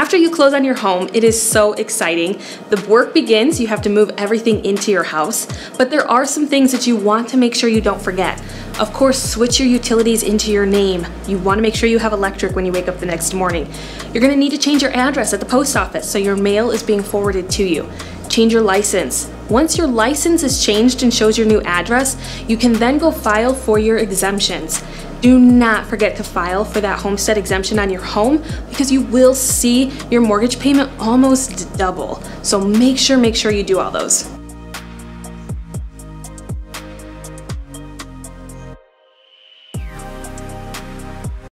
After you close on your home, it is so exciting. The work begins, you have to move everything into your house, but there are some things that you want to make sure you don't forget. Of course, switch your utilities into your name. You want to make sure you have electric when you wake up the next morning. You're going to need to change your address at the post office so your mail is being forwarded to you. Change your license. Once your license is changed and shows your new address, you can then go file for your exemptions. Do not forget to file for that homestead exemption on your home because you will see your mortgage payment almost double. So make sure, make sure you do all those.